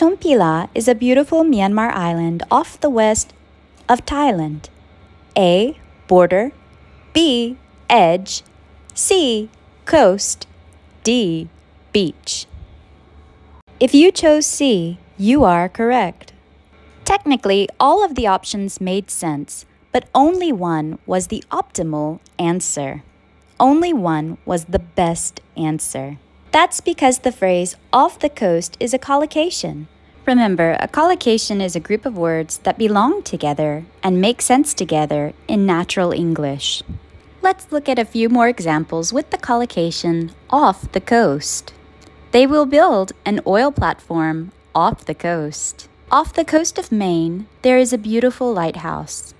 Chompila is a beautiful Myanmar island off the west of Thailand. A. Border. B. Edge. C. Coast. D. Beach. If you chose C, you are correct. Technically, all of the options made sense, but only one was the optimal answer. Only one was the best answer. That's because the phrase off the coast is a collocation. Remember, a collocation is a group of words that belong together and make sense together in natural English. Let's look at a few more examples with the collocation off the coast. They will build an oil platform off the coast. Off the coast of Maine, there is a beautiful lighthouse.